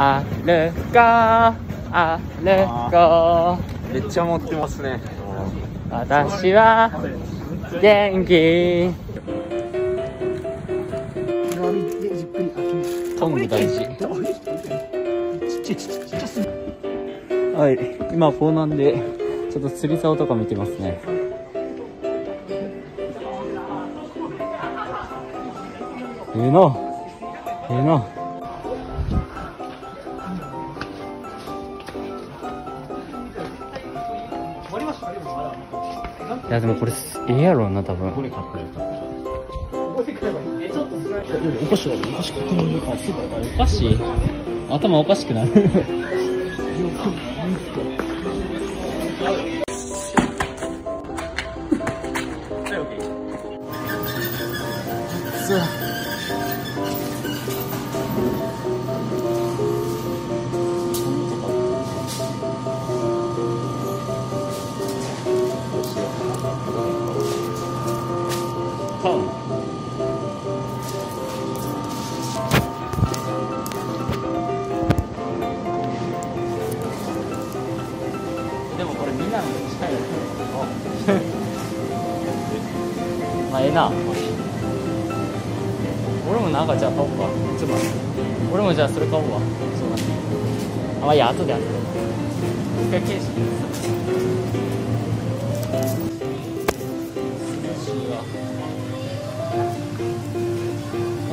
歩こう歩こめっちゃ持ってますね。う私は元気。トング大事はい。今こうなんでちょっと釣り竿とか見てますね。ええな。ええないやでもこれええやろうな多分。これかっこいいおかしいおかしくおかしい。頭おかしくなる買うのでもこれみんなの近いよ まあええな。俺もなんかじゃあ買おうか。ちょっと待って俺もじゃあそれ買おうわ。そうだ。ねあまあいいや後で後で一回消し